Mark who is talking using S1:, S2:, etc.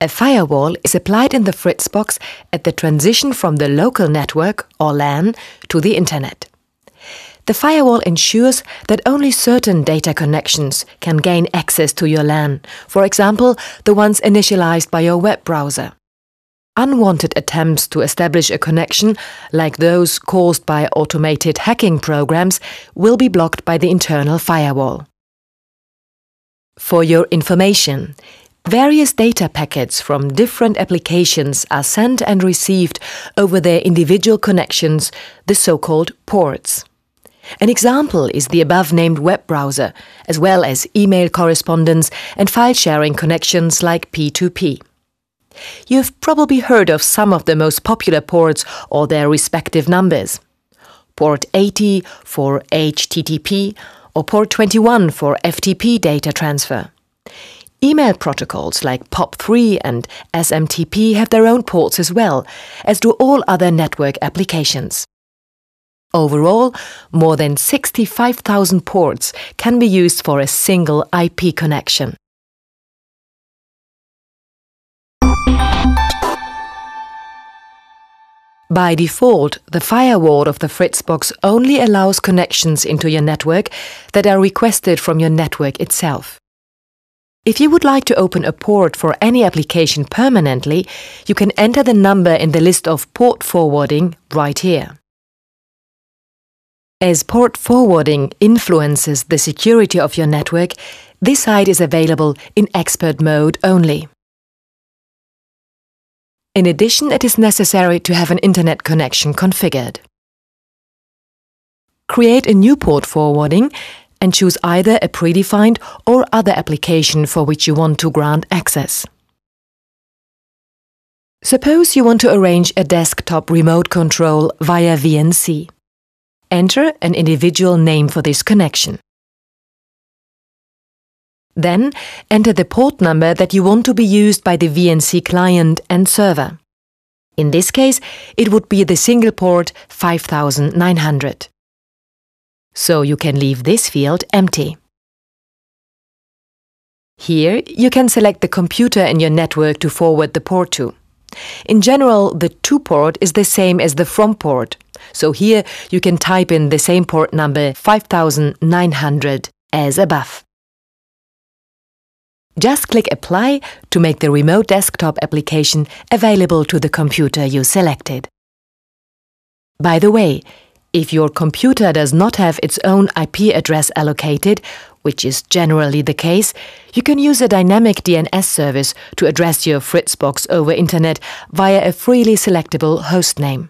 S1: A firewall is applied in the Fritzbox at the transition from the local network, or LAN, to the Internet. The firewall ensures that only certain data connections can gain access to your LAN, for example, the ones initialized by your web browser. Unwanted attempts to establish a connection, like those caused by automated hacking programs, will be blocked by the internal firewall. For your information, various data packets from different applications are sent and received over their individual connections, the so-called ports. An example is the above named web browser, as well as email correspondence and file sharing connections like P2P. You've probably heard of some of the most popular ports or their respective numbers. Port 80 for HTTP or port 21 for FTP data transfer. Email protocols like POP3 and SMTP have their own ports as well, as do all other network applications. Overall, more than 65,000 ports can be used for a single IP connection. By default, the firewall of the Fritzbox only allows connections into your network that are requested from your network itself. If you would like to open a port for any application permanently, you can enter the number in the list of port forwarding right here. As port forwarding influences the security of your network, this site is available in expert mode only. In addition, it is necessary to have an internet connection configured. Create a new port forwarding and choose either a predefined or other application for which you want to grant access. Suppose you want to arrange a desktop remote control via VNC. Enter an individual name for this connection. Then enter the port number that you want to be used by the VNC client and server. In this case, it would be the single port 5900. So you can leave this field empty. Here, you can select the computer in your network to forward the port to. In general, the to port is the same as the from port, so here you can type in the same port number 5900 as above. Just click Apply to make the remote desktop application available to the computer you selected. By the way, if your computer does not have its own IP address allocated, which is generally the case, you can use a dynamic DNS service to address your Fritzbox over Internet via a freely selectable hostname.